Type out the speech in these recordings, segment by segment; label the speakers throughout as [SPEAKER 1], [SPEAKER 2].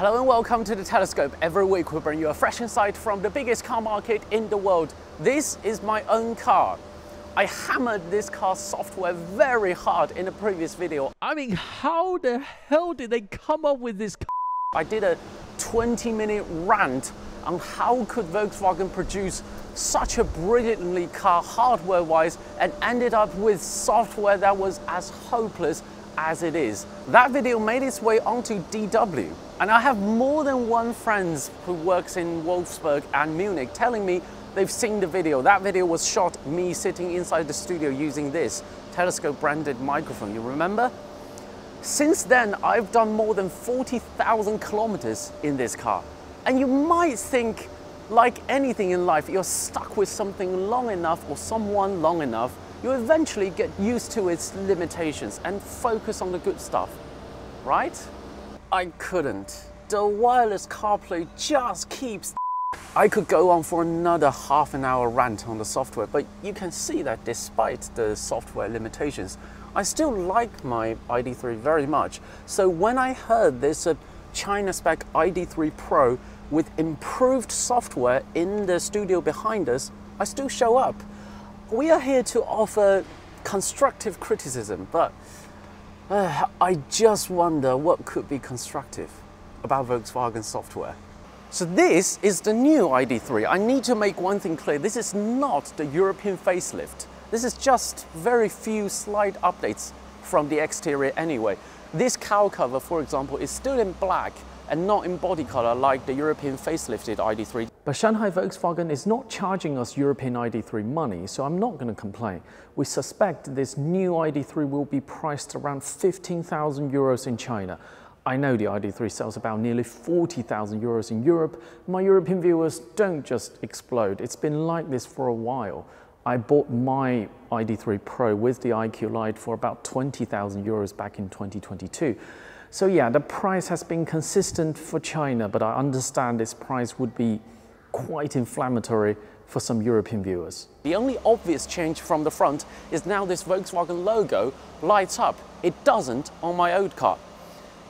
[SPEAKER 1] Hello and welcome to the Telescope. Every week we bring you a fresh insight from the biggest car market in the world. This is my own car. I hammered this car's software very hard in the previous video.
[SPEAKER 2] I mean, how the hell did they come up with this? car?
[SPEAKER 1] I did a 20 minute rant on how could Volkswagen produce such a brilliantly car hardware wise and ended up with software that was as hopeless as it is. That video made its way onto DW and I have more than one friend who works in Wolfsburg and Munich telling me they've seen the video. That video was shot me sitting inside the studio using this telescope branded microphone, you remember? Since then, I've done more than 40,000 kilometers in this car. And you might think, like anything in life, you're stuck with something long enough or someone long enough, you eventually get used to its limitations and focus on the good stuff, right? I couldn't. The wireless CarPlay just keeps I could go on for another half an hour rant on the software, but you can see that despite the software limitations, I still like my ID3 very much. So when I heard there's a uh, China spec ID3 Pro with improved software in the studio behind us, I still show up. We are here to offer constructive criticism, but uh, I just wonder what could be constructive about Volkswagen software. So this is the new ID3. I need to make one thing clear. This is not the European facelift. This is just very few slight updates from the exterior anyway. This cowl cover, for example, is still in black and not in body color like the European facelifted ID3. But Shanghai Volkswagen is not charging us European ID3 money, so I'm not going to complain. We suspect this new ID3 will be priced around 15,000 euros in China. I know the ID3 sells about nearly 40,000 euros in Europe. My European viewers don't just explode. It's been like this for a while. I bought my ID3 Pro with the IQ Lite for about 20,000 euros back in 2022. So yeah, the price has been consistent for China, but I understand this price would be quite inflammatory for some European viewers. The only obvious change from the front is now this Volkswagen logo lights up. It doesn't on my old car.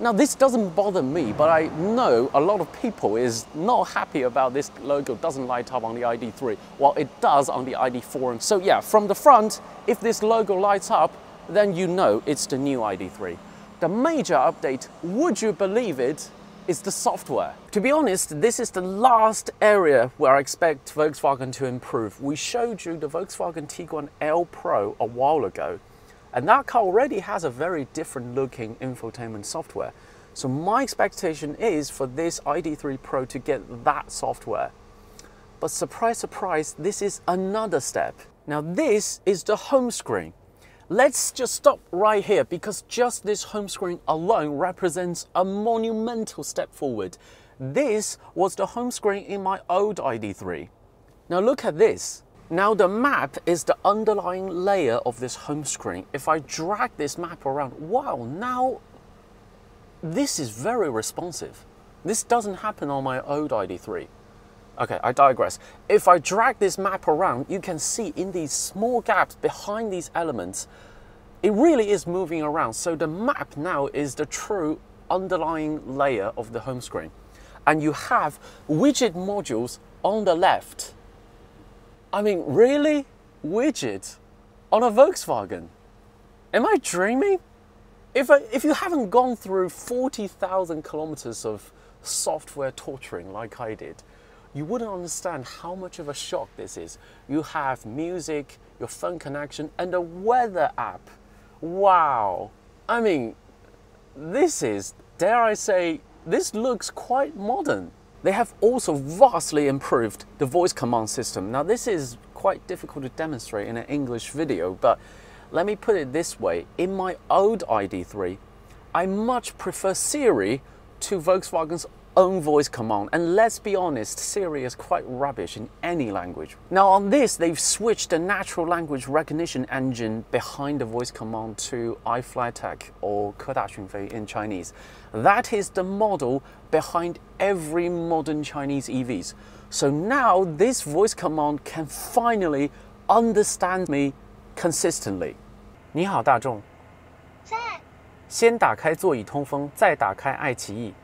[SPEAKER 1] Now this doesn't bother me, but I know a lot of people is not happy about this logo doesn't light up on the ID3, while it does on the ID4. So yeah, from the front, if this logo lights up, then you know it's the new ID3. The major update, would you believe it, is the software. To be honest, this is the last area where I expect Volkswagen to improve. We showed you the Volkswagen Tiguan L Pro a while ago, and that car already has a very different looking infotainment software. So my expectation is for this ID3 Pro to get that software. But surprise, surprise, this is another step. Now this is the home screen. Let's just stop right here because just this home screen alone represents a monumental step forward. This was the home screen in my old ID3. Now look at this. Now the map is the underlying layer of this home screen. If I drag this map around, wow, now this is very responsive. This doesn't happen on my old ID3. Okay, I digress. If I drag this map around, you can see in these small gaps behind these elements, it really is moving around. So the map now is the true underlying layer of the home screen. And you have widget modules on the left I mean, really? Widget on a Volkswagen? Am I dreaming? If, I, if you haven't gone through 40,000 kilometers of software torturing like I did, you wouldn't understand how much of a shock this is. You have music, your phone connection, and a weather app. Wow. I mean, this is, dare I say, this looks quite modern. They have also vastly improved the voice command system. Now this is quite difficult to demonstrate in an English video, but let me put it this way. In my old ID3, I much prefer Siri to Volkswagen's own voice command. And let's be honest, Siri is quite rubbish in any language. Now on this, they've switched the natural language recognition engine behind the voice command to iFlytek or Keda Xunfei in Chinese. That is the model behind every modern Chinese EVs. So now this voice command can finally understand me consistently. 你好，大众。在。先打开座椅通风，再打开爱奇艺。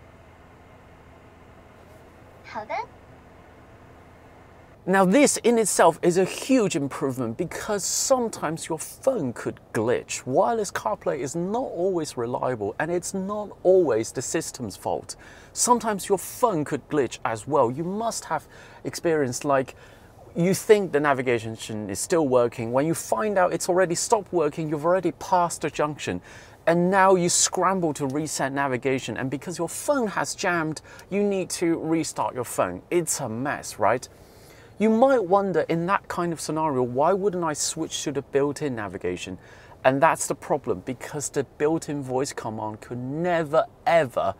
[SPEAKER 1] Now, this in itself is a huge improvement because sometimes your phone could glitch. Wireless CarPlay is not always reliable and it's not always the system's fault. Sometimes your phone could glitch as well. You must have experienced like you think the navigation is still working. When you find out it's already stopped working, you've already passed a junction. And now you scramble to reset navigation. And because your phone has jammed, you need to restart your phone. It's a mess, right? You might wonder in that kind of scenario, why wouldn't I switch to the built in navigation? And that's the problem because the built in voice command could never ever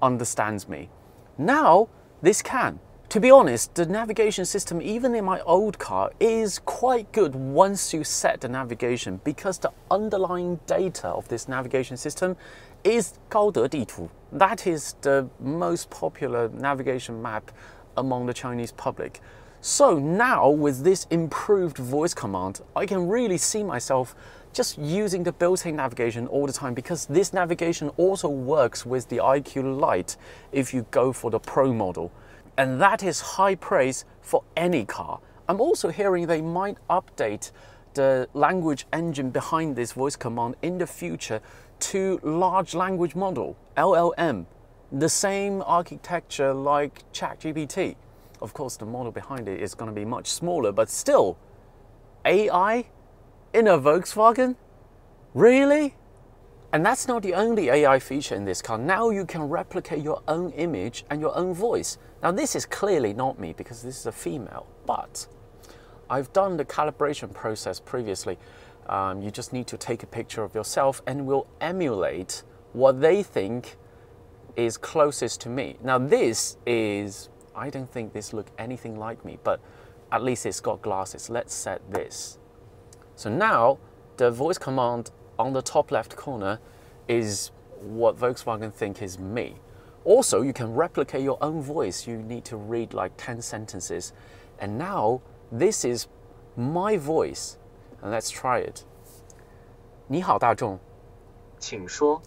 [SPEAKER 1] understands me. Now, this can. To be honest, the navigation system, even in my old car, is quite good once you set the navigation because the underlying data of this navigation system is 高德地图. That is the most popular navigation map among the Chinese public. So now with this improved voice command, I can really see myself just using the built-in navigation all the time because this navigation also works with the IQ Lite if you go for the Pro model. And that is high praise for any car. I'm also hearing they might update the language engine behind this voice command in the future to large language model, LLM, the same architecture like ChatGPT. Of course, the model behind it is going to be much smaller, but still, AI in a Volkswagen? Really? And that's not the only AI feature in this car. Now you can replicate your own image and your own voice. Now, this is clearly not me because this is a female, but I've done the calibration process previously. Um, you just need to take a picture of yourself and we'll emulate what they think is closest to me. Now, this is, I don't think this look anything like me, but at least it's got glasses. Let's set this. So now the voice command on the top left corner is what Volkswagen think is me. Also, you can replicate your own voice. You need to read like 10 sentences. And now this is my voice. And let's try it. 你好大众.
[SPEAKER 3] 请说，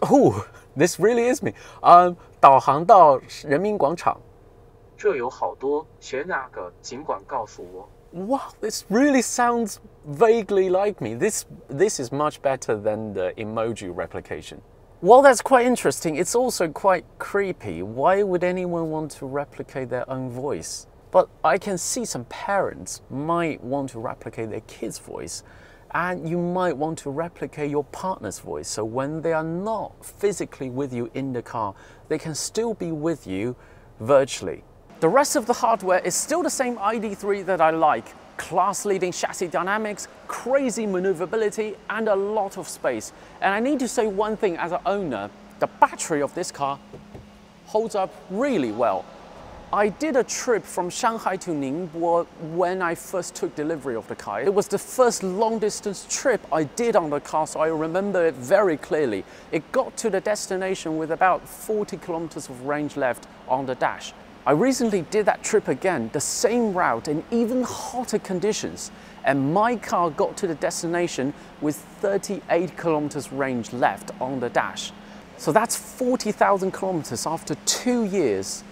[SPEAKER 1] Oh, this really is me. Um, 导航到人民广场.
[SPEAKER 3] 这有好多，选哪个尽管告诉我。
[SPEAKER 1] Wow, this really sounds vaguely like me. This this is much better than the emoji replication. While that's quite interesting, it's also quite creepy. Why would anyone want to replicate their own voice? But I can see some parents might want to replicate their kid's voice, and you might want to replicate your partner's voice. So when they are not physically with you in the car, they can still be with you virtually. The rest of the hardware is still the same ID3 that I like. Class-leading chassis dynamics, crazy maneuverability, and a lot of space. And I need to say one thing as an owner, the battery of this car holds up really well. I did a trip from Shanghai to Ningbo when I first took delivery of the car. It was the first long distance trip I did on the car, so I remember it very clearly. It got to the destination with about 40 kilometers of range left on the dash. I recently did that trip again, the same route in even hotter conditions, and my car got to the destination with 38 kilometers range left on the dash. So that's 40,000 kilometers after two years,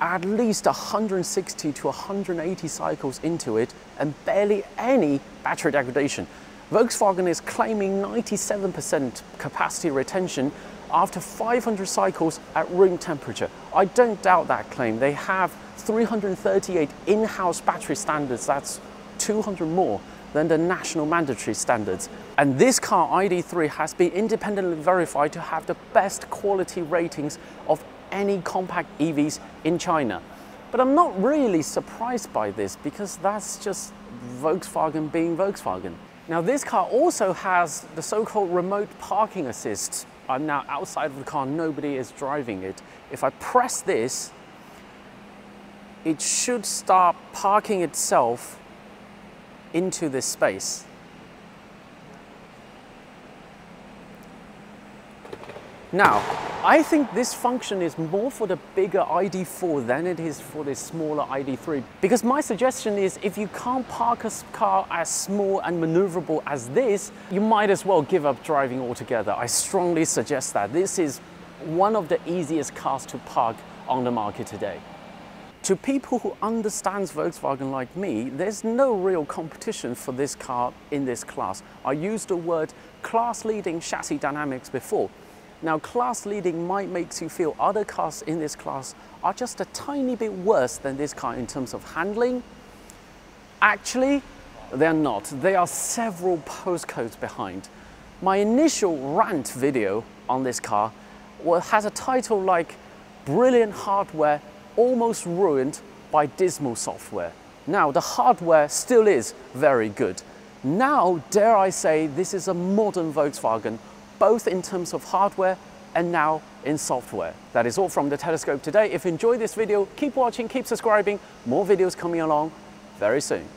[SPEAKER 1] at least 160 to 180 cycles into it, and barely any battery degradation. Volkswagen is claiming 97% capacity retention after 500 cycles at room temperature. I don't doubt that claim. They have 338 in-house battery standards. That's 200 more than the national mandatory standards. And this car, ID3, has been independently verified to have the best quality ratings of any compact EVs in China. But I'm not really surprised by this because that's just Volkswagen being Volkswagen. Now this car also has the so-called remote parking assist. I'm now outside of the car, nobody is driving it. If I press this, it should start parking itself into this space. Now, I think this function is more for the bigger ID4 than it is for the smaller ID3. Because my suggestion is if you can't park a car as small and maneuverable as this, you might as well give up driving altogether. I strongly suggest that. This is one of the easiest cars to park on the market today. To people who understands Volkswagen like me, there's no real competition for this car in this class. I used the word class-leading chassis dynamics before. Now, class-leading might make you feel other cars in this class are just a tiny bit worse than this car in terms of handling. Actually, they're not. They are several postcodes behind. My initial rant video on this car has a title like Brilliant Hardware Almost Ruined by Dismal Software. Now, the hardware still is very good. Now, dare I say, this is a modern Volkswagen, both in terms of hardware and now in software. That is all from the Telescope today. If you enjoyed this video, keep watching, keep subscribing. More videos coming along very soon.